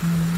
Mm-hmm.